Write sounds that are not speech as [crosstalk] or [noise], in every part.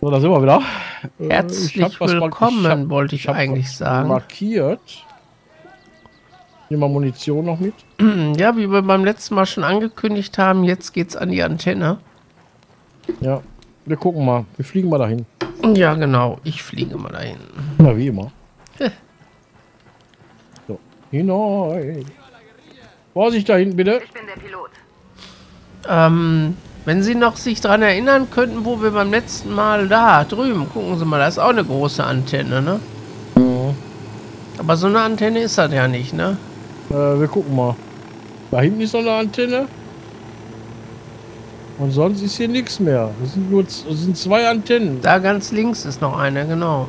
So, da sind wir wieder. Herzlich ich willkommen, ich hab, wollte ich, ich eigentlich sagen. Markiert. Nehmen wir Munition noch mit. Ja, wie wir beim letzten Mal schon angekündigt haben, jetzt geht's an die Antenne. Ja, wir gucken mal. Wir fliegen mal dahin. Ja, genau. Ich fliege mal dahin. Na, wie immer. so, hinein. Vorsicht da hinten, bitte. Ich bin der Pilot. Ähm, wenn Sie noch sich daran erinnern könnten, wo wir beim letzten Mal da drüben, gucken Sie mal, da ist auch eine große Antenne, ne? Ja. Aber so eine Antenne ist das ja nicht, ne? Äh, wir gucken mal. Da hinten ist noch eine Antenne. Und sonst ist hier nichts mehr. Es sind nur es sind zwei Antennen. Da ganz links ist noch eine, genau.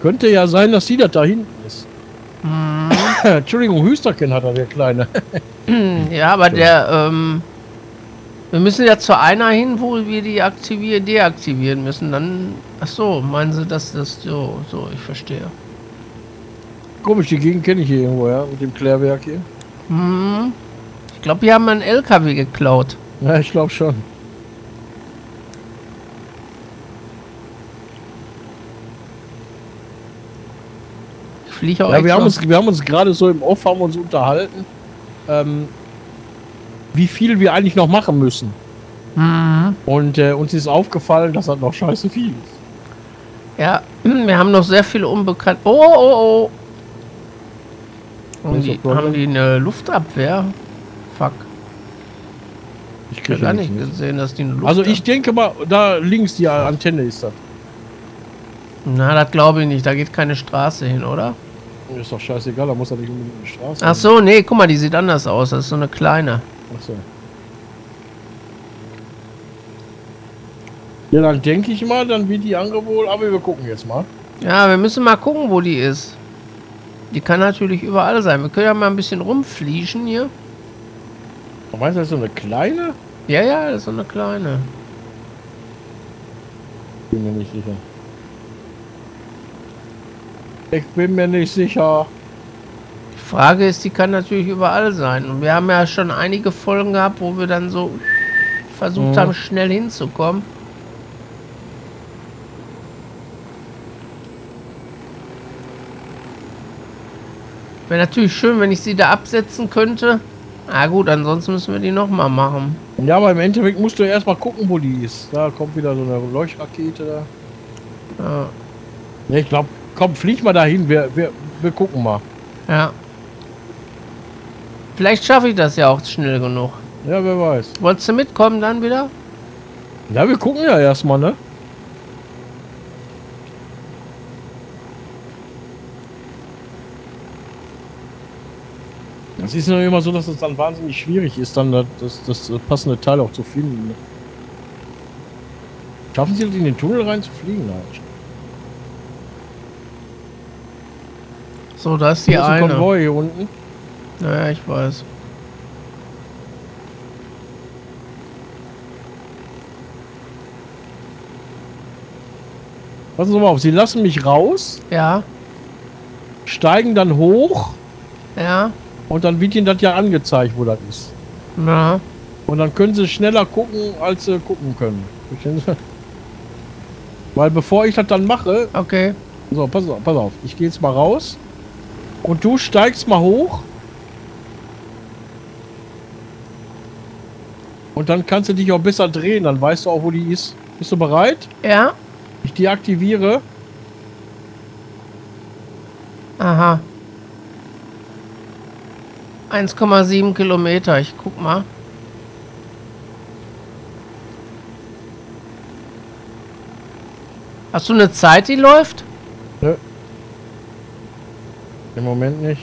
Könnte ja sein, dass sie das da hinten ist. Hm. [laughs] Entschuldigung, Hüsterchen hat er, der Kleine. [laughs] ja, aber der, ähm, wir müssen ja zu einer hin, wo wir die aktivieren, deaktivieren müssen. Dann, ach so, meinen Sie, dass das so, so, ich verstehe. Komisch, die Gegend kenne ich hier irgendwo, ja, mit dem Klärwerk hier. Hm. Ich glaube, wir haben einen LKW geklaut. Ja, ich glaube schon. Ich fliege auch Ja, wir haben, uns, wir haben uns gerade so im Off haben uns unterhalten, ähm, wie viel wir eigentlich noch machen müssen. Mhm. Und äh, uns ist aufgefallen, dass das noch scheiße viel ist. Ja, [clears throat] wir haben noch sehr viele unbekannt. Oh, oh, oh. Haben die, haben die eine Luftabwehr? Fuck. Ich kriege gar nicht gesehen, dass die eine Luft Also ich denke mal, da links die Antenne ist das. Na, das glaube ich nicht. Da geht keine Straße hin, oder? Ist doch scheißegal, da muss er nicht unbedingt eine Straße Ach so, nee, guck mal, die sieht anders aus. Das ist so eine kleine. Ach so. Ja, dann denke ich mal, dann wird die angeboten, aber wir gucken jetzt mal. Ja, wir müssen mal gucken, wo die ist. Die kann natürlich überall sein. Wir können ja mal ein bisschen rumflieschen hier. Meinst du, das ist so eine kleine? Ja, ja, das ist so eine kleine. Bin mir nicht sicher. Ich bin mir nicht sicher. Die Frage ist, die kann natürlich überall sein. Und wir haben ja schon einige Folgen gehabt, wo wir dann so versucht mhm. haben, schnell hinzukommen. Wäre natürlich schön, wenn ich sie da absetzen könnte. Ah gut, ansonsten müssen wir die nochmal machen. Ja, aber im Endeffekt musst du erstmal gucken, wo die ist. Da kommt wieder so eine Leuchtrakete da. Ja ich glaube, komm, flieg mal dahin. Wir, wir, wir gucken mal. Ja. Vielleicht schaffe ich das ja auch schnell genug. Ja, wer weiß. Wolltest du mitkommen dann wieder? Ja, wir gucken ja erstmal, ne? Es ist nur immer so, dass es dann wahnsinnig schwierig ist, dann das, das, das passende Teil auch zu finden. Ne? Schaffen Sie das in den Tunnel rein zu fliegen? Nein. So, da ist die hier eine. Konvoi hier unten. Naja, ich weiß. Passen Sie mal auf, Sie lassen mich raus. Ja. Steigen dann hoch. Ja. Und dann wird ihnen das ja angezeigt, wo das ist. Ja. Und dann können sie schneller gucken, als sie gucken können. Weil bevor ich das dann mache... Okay. So, pass auf, pass auf. Ich gehe jetzt mal raus. Und du steigst mal hoch. Und dann kannst du dich auch besser drehen. Dann weißt du auch, wo die ist. Bist du bereit? Ja. Ich deaktiviere. Aha. 1,7 Kilometer. Ich guck mal. Hast du eine Zeit, die läuft? Im Moment nicht.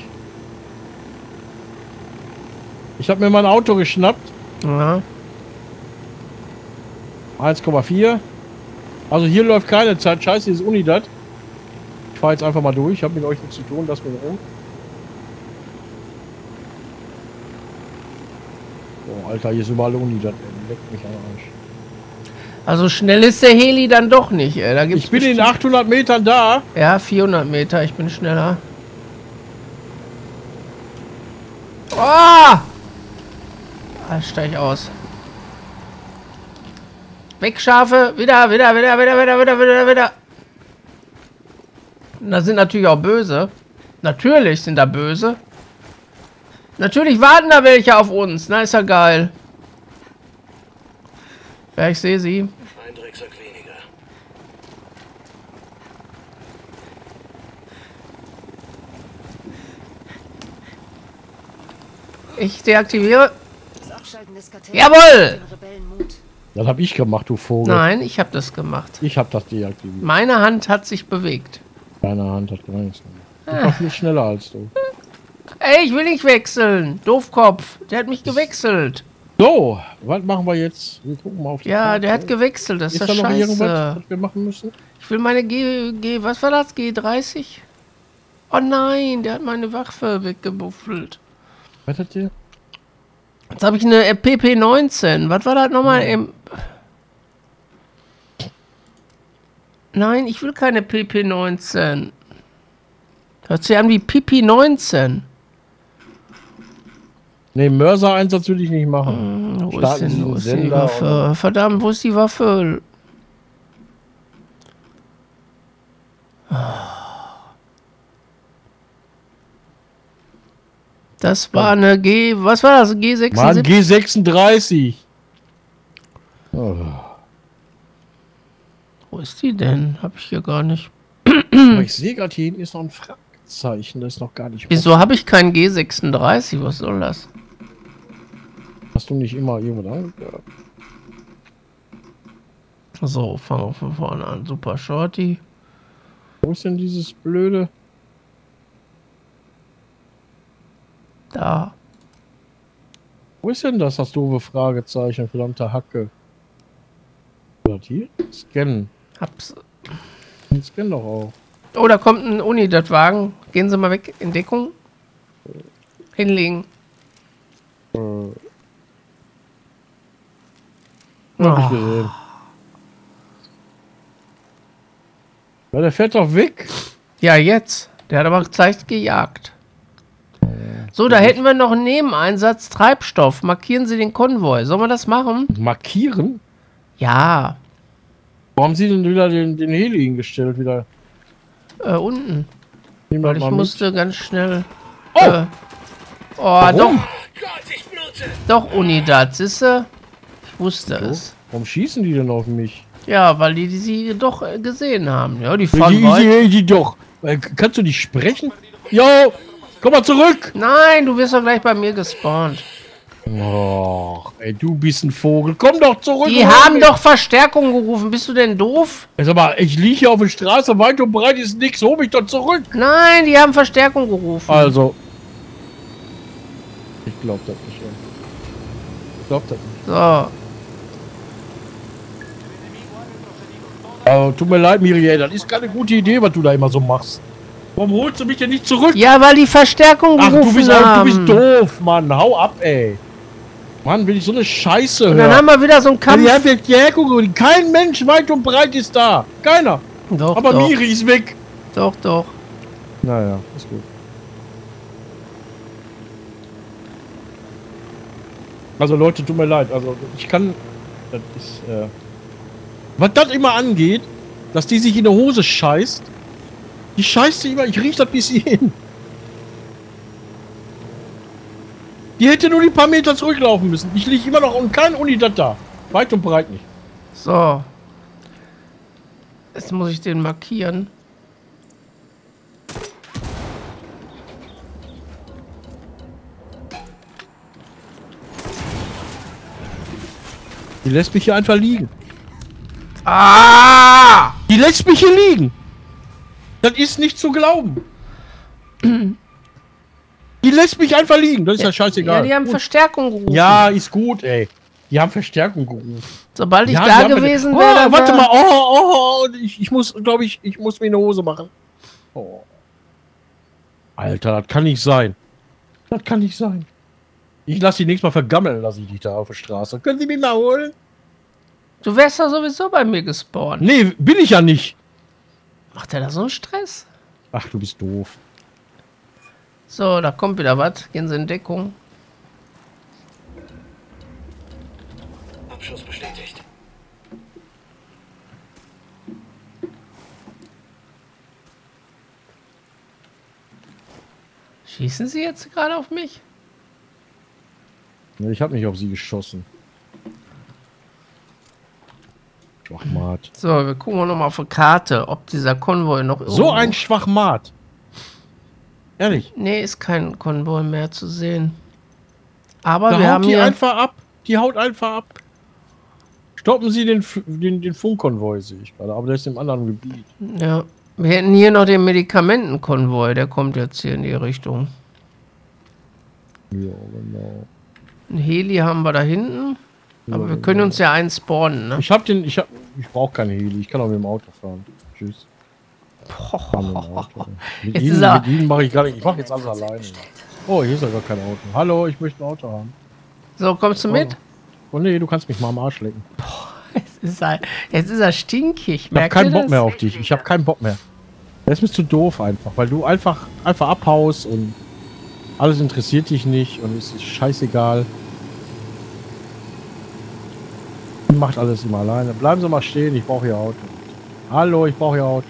Ich habe mir mein Auto geschnappt. Ja. 1,4. Also hier läuft keine Zeit. Scheiße, ist Unidad. Ich fahre jetzt einfach mal durch. Ich habe mit euch nichts zu tun. Lass mir rum. Alter, hier ist überall Uni, das leckt mich am Arsch. Also schnell ist der Heli dann doch nicht. Ey. Da gibt's ich bin in 800 Metern da. Ja, 400 Meter, ich bin schneller. Oh! Ah, steig aus. Weg, Schafe. Wieder, wieder, wieder, wieder, wieder, wieder, wieder, wieder. Da sind natürlich auch böse. Natürlich sind da böse. Natürlich warten da welche auf uns. Na, ist ja geil. Ja, ich sehe sie. Ich deaktiviere. Jawohl! Das habe ich gemacht, du Vogel. Nein, ich habe das gemacht. Ich habe das deaktiviert. Meine Hand hat sich bewegt. Deine Hand hat gar nichts gemacht. Ich ah. war viel schneller als du. Ey, ich will nicht wechseln. Doofkopf. Der hat mich gewechselt. So, was machen wir jetzt? Wir gucken mal auf die Ja, Karte. der hat gewechselt. Das ist, ist da noch irgendwas, was wir machen müssen? Ich will meine G, G... Was war das? G30? Oh nein, der hat meine Waffe weggebuffelt. Was hat der? Jetzt habe ich eine PP19. Was war das nochmal? Hm. Nein, ich will keine PP19. Hört sich an wie Pipi 19. Ne, Mörser-Einsatz würde ich nicht machen. Hm, wo ist denn wo ist die Waffe? Verdammt, wo ist die Waffe? Das war eine G. Was war das? G36? Mann, G36. Oh. Wo ist die denn? Hab ich hier gar nicht. Aber ich sehe gerade, hier hinten ist noch ein Fragezeichen. Das ist noch gar nicht. Wieso habe ich kein G36? Was soll das? Hast du nicht immer irgendwo angehört? So, fangen wir von vorne an. Super Shorty. Wo ist denn dieses blöde? Da. Wo ist denn das, das doofe Fragezeichen? Verdammte Hacke. Was hier? Scannen. Hab's. Scan doch auch. Oh, da kommt ein Unidat-Wagen. Gehen Sie mal weg in Deckung. Hinlegen. Äh. Hab ich gesehen. Ja, der fährt doch weg. Ja, jetzt. Der hat aber gezeigt gejagt. So, da hätten wir noch einen Nebeneinsatz Treibstoff. Markieren Sie den Konvoi. Sollen wir das machen? Markieren? Ja. Wo haben Sie denn wieder den, den Heli hingestellt? Wieder? Äh, unten. Weil ich musste mit. ganz schnell. Oh! Äh, oh, Warum? doch. Doch, Unidad, siehste? Ich wusste so. es. Warum schießen die denn auf mich? Ja, weil die, die sie doch äh, gesehen haben. Ja, die fahren die, weit. Die, die doch. Äh, kannst du nicht sprechen? Jo, komm mal zurück. Nein, du wirst doch gleich bei mir gespawnt. Och, ey, du bist ein Vogel. Komm doch zurück. Die haben doch Verstärkung gerufen. Bist du denn doof? Sag mal, ich liege hier auf der Straße, weit und breit ist nichts. Hol mich doch zurück. Nein, die haben Verstärkung gerufen. Also. Ich glaub das nicht. Ich glaub das nicht. So. Also, tut mir leid, Miriel, das ist keine gute Idee, was du da immer so machst. Warum holst du mich denn nicht zurück? Ja, weil die Verstärkung Ach, gerufen du bist, haben. du bist doof, Mann. Hau ab, ey. Mann, will ich so eine Scheiße hören. Und dann haben wir wieder so einen Kampf. Ja, die Jägerung, kein Mensch weit und breit ist da. Keiner. Doch, Aber doch. Miri ist weg. Doch, doch. Naja, ist gut. Also Leute, tut mir leid. Also ich kann... Das ist... Äh, was das immer angeht, dass die sich in der Hose scheißt. Die scheißt immer... Ich riech das bis hierhin. Die hätte nur die paar Meter zurücklaufen müssen. Ich liege immer noch und kein Unidad da. Weit und breit nicht. So. Jetzt muss ich den markieren. Die lässt mich hier einfach liegen. Ah! Die lässt mich hier liegen. Das ist nicht zu glauben. Die lässt mich einfach liegen. Das ist ja, ja scheißegal. Ja, die haben gut. Verstärkung gerufen. Ja, ist gut, ey. Die haben Verstärkung gerufen. Sobald ich ja, da gewesen wäre. Oh, warte mal. Oh, oh, oh. Ich, ich muss, glaube ich, ich muss mir eine Hose machen. Oh. Alter, das kann nicht sein. Das kann nicht sein. Ich lasse die nächstes Mal vergammeln, lasse ich dich da auf der Straße. Können Sie mich mal holen? Du wärst doch sowieso bei mir gespawnt. Nee, bin ich ja nicht. Macht er da so einen Stress? Ach, du bist doof. So, da kommt wieder was. Gehen Sie in Deckung. Abschuss bestätigt. Schießen Sie jetzt gerade auf mich? Ich habe nicht auf Sie geschossen. Schwachmat. So, wir gucken noch mal auf die Karte, ob dieser Konvoi noch So irgendwo- ein Schwachmat. Ehrlich. Nee, ist kein Konvoi mehr zu sehen. Aber Da wir haben die hier... einfach ab. Die haut einfach ab. Stoppen Sie den, den, den Funkkonvoi, sehe ich gerade. Aber der ist im anderen Gebiet. Ja. Wir hätten hier noch den Medikamentenkonvoi, der kommt jetzt hier in die Richtung. Ja, genau. Ein Heli haben wir da hinten. Aber wir können uns ja einen spawnen, ne? Ich hab den, ich hab, ich brauche keine Heli. Ich kann auch mit dem Auto fahren. Tschüss. Fahren [laughs] mit Jetzt Ihnen, ist er- mit Ihnen mache ich gar nicht. Ich mache jetzt alles alleine. Oh, hier ist ja gar kein Auto. Hallo, ich möchte ein Auto haben. So, kommst du mit? Oh nee, du kannst mich mal am Arsch lecken. [laughs] Jetzt ist er, jetzt ist er stinkig. Ich Merkt keinen Bock das? mehr auf dich. Ich habe keinen Bock mehr. Das ist mir zu doof einfach, weil du einfach einfach abhaust und alles interessiert dich nicht und es ist scheißegal. Du Macht alles immer alleine. Bleiben Sie mal stehen, ich brauche Ihr Auto. Hallo, ich brauche Ihr Auto.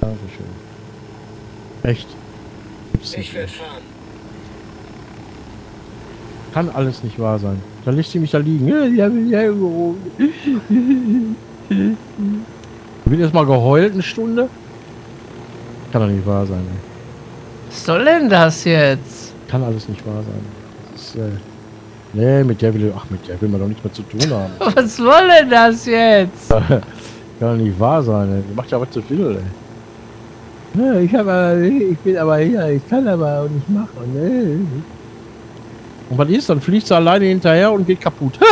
Dankeschön. Echt. Gibt's Ich nicht. will fahren. Kann alles nicht wahr sein. Da lässt sie mich da liegen. Ich bin erstmal geheult eine Stunde. Kann doch nicht wahr sein. Ey. Was soll denn das jetzt? Kann alles nicht wahr sein. Das ist, äh, nee, mit der will ach mit der will man doch nichts mehr zu tun haben. [laughs] Was soll denn das jetzt? [laughs] Kann doch nicht wahr sein. Ey. Die macht ja was zu viel. Ey. Ja, ich habe, ich bin aber hier, ich kann aber auch nicht machen. Ne? Und was ist? Dann fliegt sie alleine hinterher und geht kaputt. [laughs]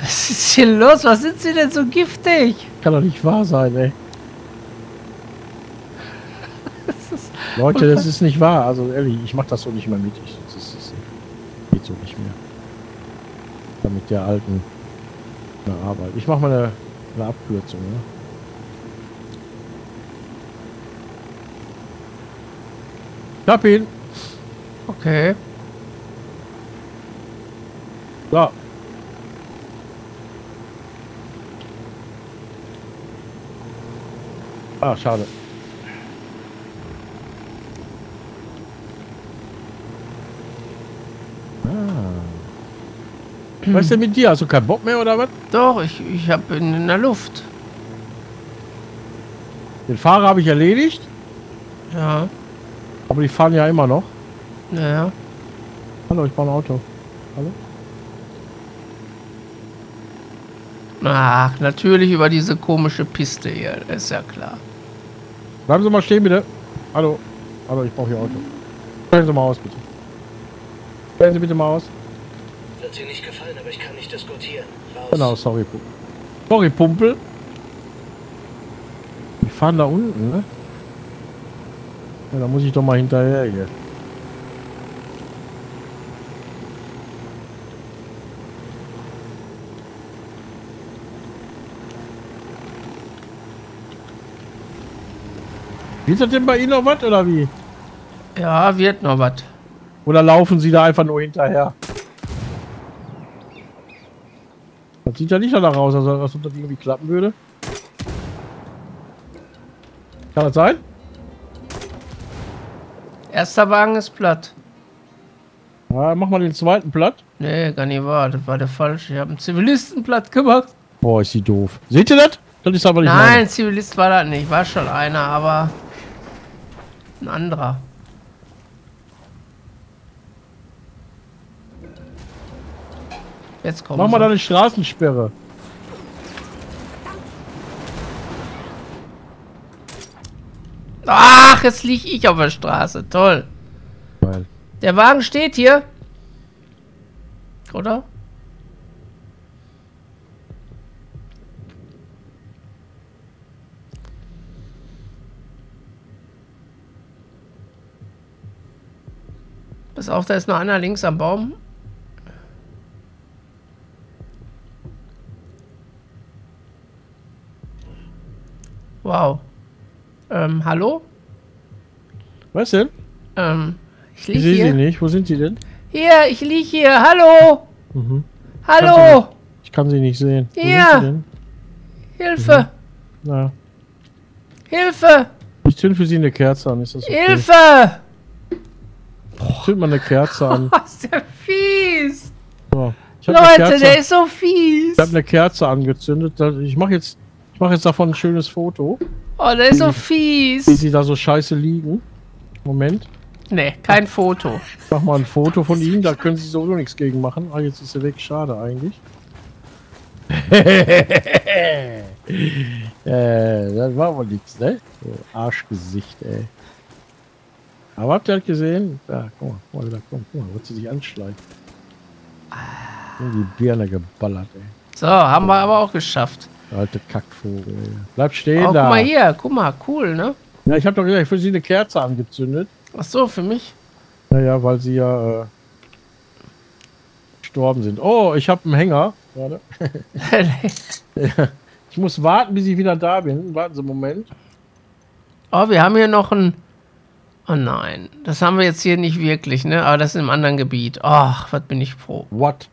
Was ist hier los? Was sind Sie denn so giftig? Kann doch nicht wahr sein, ey. Leute, das ist nicht wahr. Also ehrlich, ich mach das so nicht mehr mit. Ich, das, ist, das geht so nicht mit der alten Arbeit. Ich mach mal eine, eine Abkürzung, ne? Ich hab ihn. Okay. So. Ah, schade. Was ist denn mit dir? Hast du keinen Bock mehr oder was? Doch, ich, ich habe ihn in der Luft. Den Fahrer habe ich erledigt, Ja. aber die fahren ja immer noch. Naja. Hallo, ich brauche ein Auto. Hallo? Ach, natürlich über diese komische Piste hier. Ist ja klar. Bleiben Sie mal stehen, bitte. Hallo. Hallo, ich brauche Ihr Auto. Stellen Sie mal aus, bitte. Stellen Sie bitte mal aus. Wird dir nicht gefallen, aber ich kann nicht diskutieren. Raus. Genau, sorry, Pumpel. Sorry, Pumpel. Die fahren da unten, ne? Ja, da muss ich doch mal hinterher hier. Ist das denn bei Ihnen noch was oder wie? Ja, wird noch was. Oder laufen Sie da einfach nur hinterher? Das sieht ja nicht danach aus, als als ob das irgendwie klappen würde. Kann das sein? Erster Wagen ist platt. Ja, mach mal den zweiten platt. Nee, gar nicht wahr. Das war der falsche. Ich habe einen Zivilisten platt gemacht. Boah, ist die doof. Seht ihr das? Das ist aber nicht Nein, meine. Zivilist war das nicht. War schon einer, aber ein anderer. Jetzt kommt. Mach mal da eine Straßensperre. Ach, jetzt lieg ich auf der Straße. Toll. Geil. Der Wagen steht hier. Oder? Pass auf, da ist noch einer links am Baum. Wow. Ähm, hallo? Was denn? Ähm, ich Ich lieg sehe sie hier. nicht. Wo sind sie denn? Hier, ich lieg hier. Hallo! Mhm. Hallo! Ich kann sie nicht sehen. Wo Ja. sind sie denn? Hilfe! Na, Hilfe! ich zünd für sie eine Kerze an. Ist das okay? Hilfe! Zünd mal eine Kerze an. [laughs] Was ist der fies? So. Ich Leute, der ist so fies. Ich habe eine Kerze angezündet. Ich mache jetzt, ich mache jetzt davon ein schönes Foto, Oh, der ist so wie fies. sie da so scheiße liegen. Moment. Nee, kein Foto. Ich mach mal ein Foto von ihm. Da können sie sowieso nichts gegen machen. Ah, jetzt ist er weg. Schade eigentlich. [laughs] äh, das war wohl nichts, ne? So, Arschgesicht, ey. Aber habt ihr das gesehen? Ja, guck mal, guck mal, wieder, guck mal, guck mal, wird sie sich anschleicht. In die Birne geballert, ey. So, haben wir aber auch geschafft. Alte Kackvogel. Bleib stehen Oh, guck da. mal hier, guck mal, cool, ne? Ja, ich habe doch gesagt, ich will sie eine Kerze angezündet. Ach so, für mich. Naja, weil sie ja äh, gestorben sind. Oh, ich habe einen Hänger. Warte. [laughs] Ich muss warten, bis ich wieder da bin. Warten Sie einen Moment. oh, wir haben hier noch ein. Oh nein, das haben wir jetzt hier nicht wirklich, ne? Aber das ist im anderen Gebiet. Ach, was bin ich froh. What?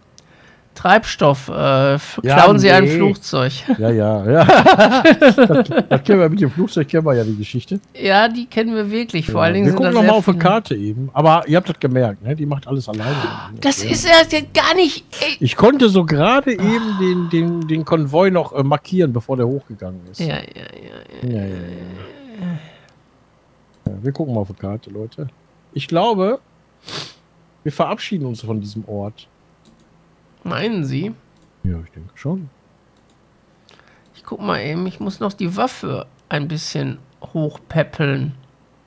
Treibstoff. Äh, Ja, klauen Sie ein nee. Flugzeug. Ja, ja, ja. [laughs] das, das kennen wir mit dem Flugzeug, kennen wir ja die Geschichte. ja, die kennen wir wirklich. Vor allen Dingen wir sind gucken nochmal auf die viele- Karte eben. Aber ihr habt das gemerkt, ne? Die macht alles alleine. Das ist ja jetzt gar nicht. Ey. Ich konnte so gerade eben den, den, den Konvoi noch äh, markieren, bevor der hochgegangen ist. Ja, ja, ja, ja. Ja, ja, ja. ja, wir gucken mal auf die Karte, Leute. Ich glaube, wir verabschieden uns von diesem Ort. Meinen Sie? Ja, ich denke schon. Ich guck mal eben, ich muss noch die Waffe ein bisschen hochpäppeln.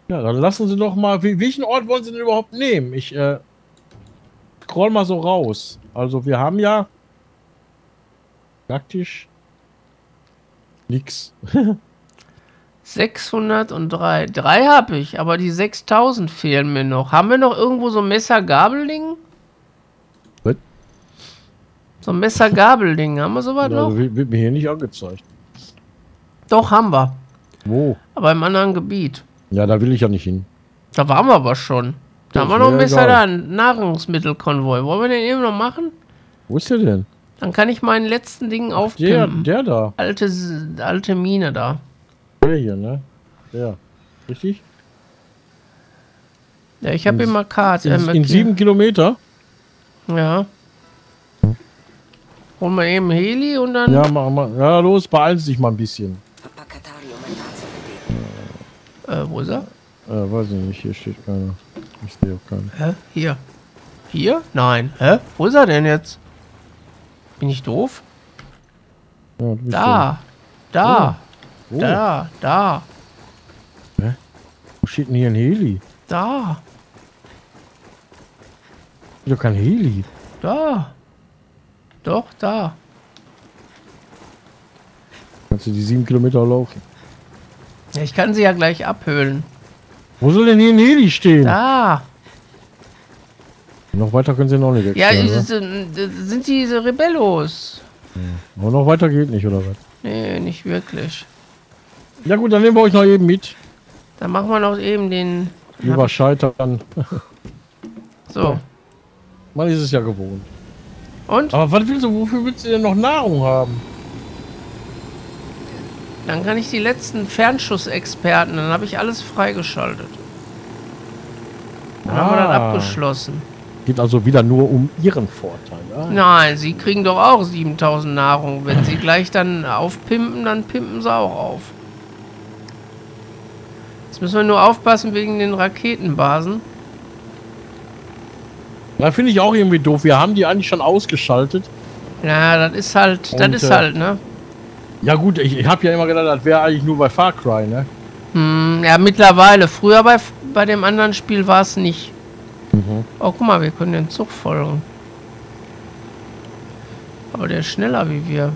Ja, dann lassen Sie doch mal. wel- Welchen Ort wollen Sie denn überhaupt nehmen? Ich äh, scroll mal so raus. Also, wir haben ja praktisch nix. [laughs] 603. Drei habe ich, aber die 6000 fehlen mir noch. Haben wir noch irgendwo so ein Messer-Gabelding? So ein Messer-Gabelding, haben wir Also, noch? wird wird mir hier nicht angezeigt. Doch, haben wir. Wo? Aber im anderen Gebiet. Ja, da will ich ja nicht hin. Da waren wir aber schon. Da Das haben wir noch ein Messer egal. da, Nahrungsmittelkonvoi. Wollen wir den eben noch machen? Wo ist der denn? Dann kann ich meinen letzten Ding Der, aufpimpen. der da. Alte, alte Mine da. Der hier, ne? Der. Richtig? Ja, ich habe In- immer Kart. In, äh, in markiert. sieben Kilometer? Ja. Holen wir eben Heli und dann. Ja, mach mal. Ja, los, beeilen Sie sich mal ein bisschen. Äh, wo ist er? Äh, weiß ich nicht, hier steht keiner. Ich sehe auch keinen. Hä? Hier. Hier? Nein. Hä? Wo ist er denn jetzt? Bin ich doof? Ja, du bist Da. Da. Oh. Da. Da. Ja. Wo steht denn hier ein Heli? Da. Hier doch kein Heli. Da. Doch, da. Kannst du die sieben Kilometer laufen? Ja, ich kann sie ja gleich abhöhlen. Wo soll denn hier ein Heli stehen? Da. Noch weiter können sie noch nicht Ja, wegstellen, das sind, diese Rebellos. Aber noch weiter geht nicht, oder was? Nee, nicht wirklich. Ja gut, dann nehmen wir euch noch eben mit. Dann machen wir noch eben den. Lieber scheitern. So. [laughs] Man ist es ja gewohnt. Und Aber was willst du, wofür willst du denn noch Nahrung haben? dann kann ich die letzten Fernschussexperten, dann habe ich alles freigeschaltet. Dann haben wir das Ah. abgeschlossen. Geht also wieder nur um ihren Vorteil. Ah. Nein, sie kriegen doch auch 7000 Nahrung. Wenn sie gleich dann aufpimpen, dann pimpen sie auch auf. Jetzt müssen wir nur aufpassen wegen den Raketenbasen. Da finde ich auch irgendwie doof. Wir haben die eigentlich schon ausgeschaltet. Ja, das ist halt, das ist äh, halt, ne? Ja gut, ich, ich habe ja immer gedacht, das wäre eigentlich nur bei Far Cry, ne? Hm, ja, mittlerweile. Früher bei, bei dem anderen Spiel war es nicht. Mhm. Oh, guck mal, wir können den Zug folgen. Aber der ist schneller wie wir.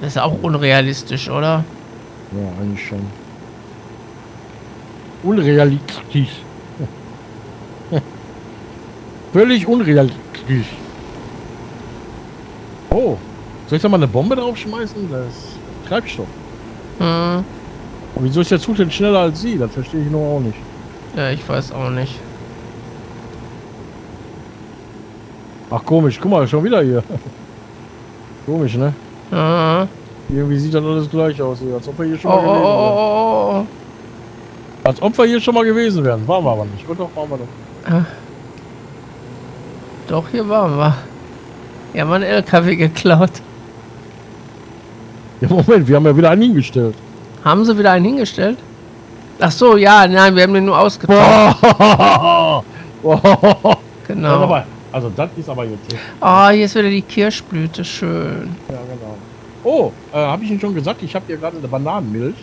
Das ist auch unrealistisch, oder? Ja, eigentlich schon. Unrealistisch. Völlig unrealistisch. Oh, soll ich da mal eine Bombe draufschmeißen? Das ist Treibstoff. Hm, Und wieso ist der Zug denn schneller als sie? Das verstehe ich nur auch nicht. ja, ich weiß auch nicht. Ach komisch, guck mal, schon wieder hier. [laughs] komisch, ne? Ah, Irgendwie sieht das alles gleich aus hier, als ob wir hier oh, schon oh, mal gewesen wären. oh, oh, oh. Als ob wir hier schon mal gewesen wären. Waren wir aber nicht. Oder doch, waren wir doch. Doch, hier waren wir. Ja, haben einen LKW geklaut. Ja, Moment, wir haben ja wieder einen hingestellt. Haben sie wieder einen hingestellt? Ach so, ja, nein, wir haben den nur ausgetauscht. Boah. [laughs] Boah. Genau. Aber, also das ist aber jetzt. Oh, hier ist wieder die Kirschblüte, schön. Ja, genau. Oh, äh, habe ich Ihnen schon gesagt, ich habe hier gerade eine Bananenmilch.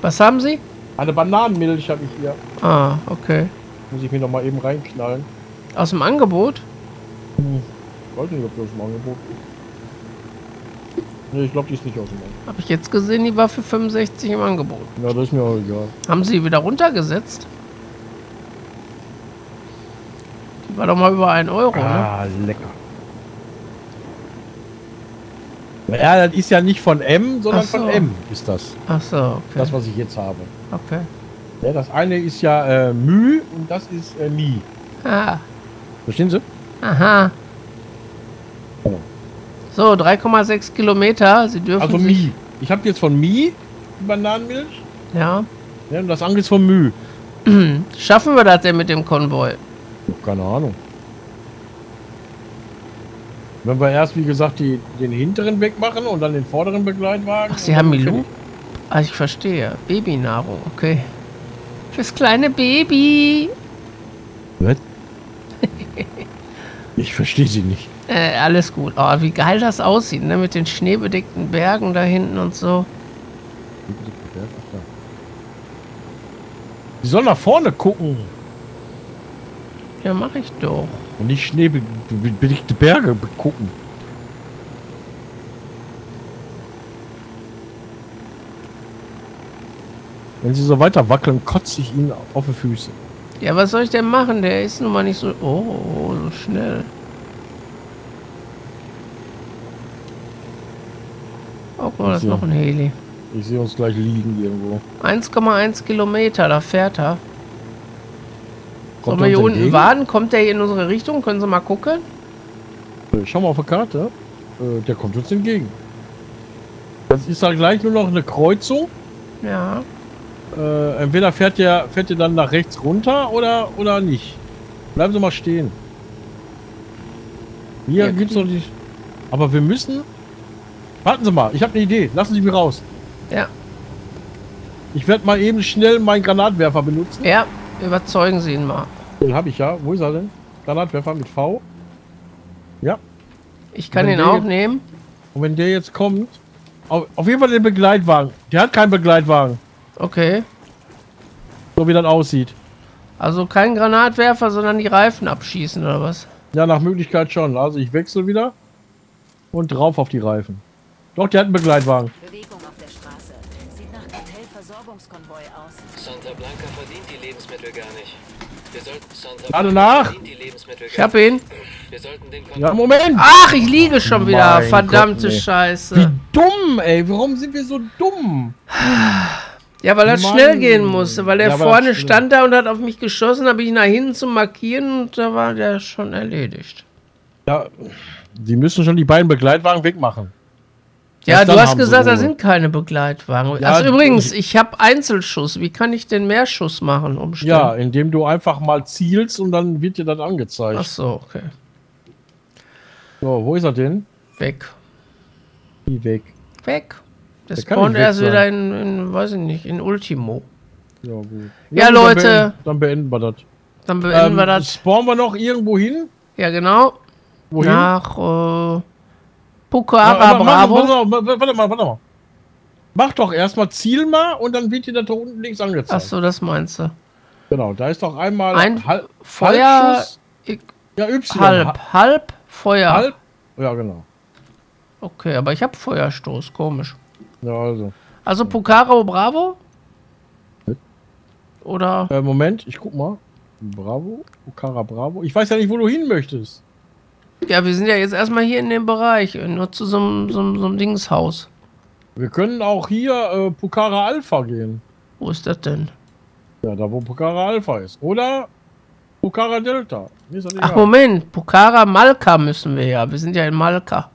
Was haben Sie? Eine Bananenmilch habe ich hier. Ah, okay. Muss ich mir noch mal eben reinknallen. Aus dem Angebot? Ich weiß nicht, ob das im Angebot ist. Nee, ich glaube, die ist nicht aus dem Angebot. Habe ich jetzt gesehen, die war für 65 im Angebot. Ja, das ist mir auch egal. Haben Sie wieder runtergesetzt? Die war doch mal über 1 Euro, ne? Ah, lecker. Ja, das ist ja nicht von M, sondern so. von M ist das. Ach so, okay. Das, was ich jetzt habe. okay. Ja, das eine ist ja äh, Mü und das ist äh, Mi. Ah, Verstehen Sie? aha. So, 3,6 Kilometer. Sie dürfen Also. Mi. Ich habe jetzt von Mi die Bananenmilch. Ja. Ja, und das andere ist von Mü. [clears throat] Schaffen wir das denn mit dem Konvoi? Keine Ahnung. Wenn wir erst, wie gesagt, die, den hinteren wegmachen und dann den vorderen Begleitwagen. Ach, Sie haben Milou? Ah, ich verstehe. Babynahrung, okay. Fürs kleine Baby. Was? Ich verstehe sie nicht. Äh, alles gut. Oh, wie geil das aussieht, ne? Mit den schneebedeckten Bergen da hinten und so. Die sollen nach vorne gucken Ja, mache ich doch. und nicht schneebedeckte Berge gucken. Wenn sie so weiter wackeln, kotze ich ihnen auf die Füße. Ja, was soll ich denn machen? Der ist nun mal nicht so... Oh, so schnell. Oh, guck mal, das ist noch ein Heli. Ich sehe uns gleich liegen irgendwo. 1,1 Kilometer, da fährt er. Kommt Sollen wir er hier unten entgegen? warten? Kommt der hier in unsere Richtung? Können Sie mal gucken? Äh, Schau mal auf der Karte. Äh, Der kommt uns entgegen. Das ist da gleich nur noch eine Kreuzung. Ja. Äh, entweder fährt der, fährt der dann nach rechts runter oder, oder nicht. Bleiben Sie mal stehen. Hier Ja, gibt's doch nicht. Aber wir müssen. Warten Sie mal, ich habe eine Idee. Lassen Sie mich raus. Ja. Ich werde mal eben schnell meinen Granatwerfer benutzen. Ja, überzeugen Sie ihn mal. Den habe ich ja. Wo ist er denn? Granatwerfer mit V. Ja. Ich kann ihn auch jetzt- nehmen. Und wenn der jetzt kommt. Auf, auf jeden Fall den Begleitwagen. Der hat keinen Begleitwagen. Okay. So wie das aussieht. Also kein Granatwerfer, sondern die Reifen abschießen oder was? Ja, nach Möglichkeit schon. Also ich wechsle wieder. Und drauf auf die Reifen. Doch, der hat einen Begleitwagen. Bewegung auf der Straße. Sieht nach Kartellversorgungskonvoi aus. Santa Blanca verdient die Lebensmittel gar nicht. Wir sollten Santa Lade Blanca nach. die Lebensmittel Ich hab ihn. nicht. Wir sollten den Kon Ja, Moment. Ach, ich liege schon wieder. Mein Verdammte Gott, nee. Scheiße. Wie dumm, ey. Warum sind wir so dumm? Ja, weil Mann. schnell gehen musste. Weil der Ja, vorne stand da und hat auf mich geschossen. habe ich nach hinten zum Markieren und da war der schon erledigt. Ja, die müssen schon die beiden Begleitwagen wegmachen. Ja, du hast gesagt, da sind keine Begleitwagen. Ja, also übrigens, ich habe Einzelschuss. Wie kann ich denn Mehrschuss machen? Umstellen? Ja, indem du einfach mal zielst und dann wird dir das angezeigt. Ach so, okay. So, wo ist er denn? Weg. Die weg. Weg. Kann spawnt erst sein. wieder in, in, weiß ich nicht, in Ultimo. Ja, gut. Ja, gut, Leute. Dann beenden, dann beenden wir das. Dann beenden Ähm, wir das. Spawnen wir noch irgendwo hin? Ja, genau. Wohin? Nach äh, Ja, Pucara Bravo. Warte mal, warte mal. Mach doch erstmal Ziel mal und dann wird dir das da unten links angezeigt. Ach so, das meinst du. Genau, da ist doch einmal Ein halb, Feuer, ich, Ja, Y. halb, halb, Feuer. Halb. Ja, genau. Okay, aber ich habe Feuerstoß, komisch. Ja, also. Also Pucaro Bravo? Hm? Oder? Äh, Moment, ich guck mal. Bravo, Okara Bravo. Ich weiß ja nicht, wo du hin möchtest. Ja, wir sind ja jetzt erstmal hier in dem Bereich, äh, nur zu so einem so, so Dingshaus. Wir können auch hier äh, Pukara Alpha gehen. Wo ist das denn? Ja, da wo Pukara Alpha ist. Oder Pukara Delta. Ach. Moment, Pucara Malka müssen wir ja. Wir sind ja in Malka.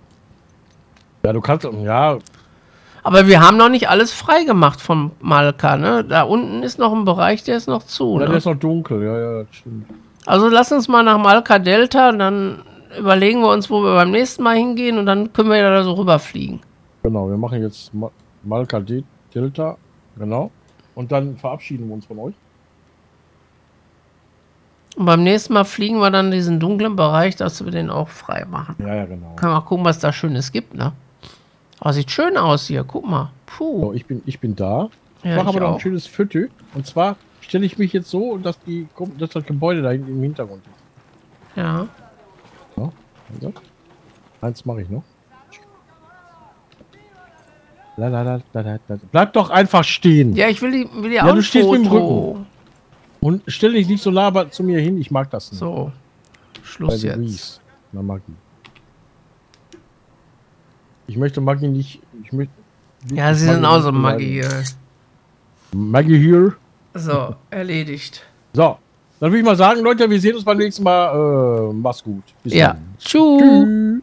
Ja, du kannst. Ja, Aber wir haben noch nicht alles frei gemacht von Malka, ne? Da unten ist noch ein Bereich, der ist noch zu, ja der ne? ist noch dunkel. Ja, ja, das stimmt. Also lass uns mal nach Malka Delta, dann überlegen wir uns, wo wir beim nächsten Mal hingehen und dann können wir ja da so rüberfliegen. Genau, wir machen jetzt Ma Malka De- Delta, genau. Und dann verabschieden wir uns von euch. Und beim nächsten Mal fliegen wir dann diesen dunklen Bereich, dass wir den auch frei machen. Ja, ja, genau. Können wir mal gucken, was da Schönes gibt, ne? Aber sieht schön aus hier, guck mal. Puh. So, ich bin, ich bin da. Ich Ja, mache ich aber noch ein schönes Fötö. Und zwar stelle ich mich jetzt so, dass, die, dass das Gebäude da hinten im Hintergrund ist. Ja. So, also. Eins mache ich noch. Bleib doch einfach stehen. Ja, ich will die, will die Ja, auch du stehst mit dem Foto. Und stell dich nicht so laber zu mir hin. Ich mag das nicht. So. Bei Schluss jetzt. Louise. Ich möchte Maggi nicht. Ich möchte. Ja, sie sind auch so Magie. äh. Maggi hier. So, erledigt. So. Dann würde ich mal sagen, Leute, wir sehen uns beim nächsten Mal. Äh, mach's gut. Bis Ja. dann. Tschüss. Tschüss.